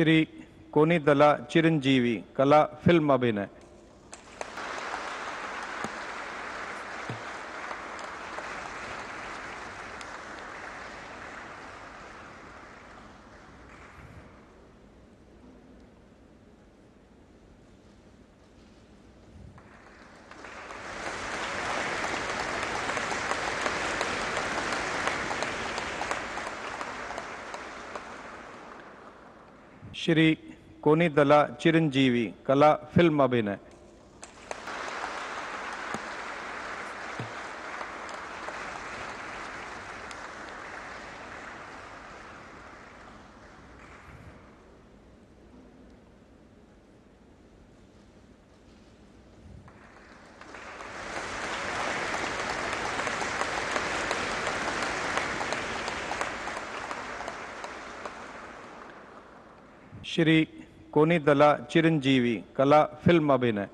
श्री कोनी दला चिरंजीवी कला फ़िल्म अभिनय श्री कोनी दला चिरंजीवी कला फ़िल्म अभिनय। श्री कोनी दला चिरंजीवी कला फ़िल्म अभिनय।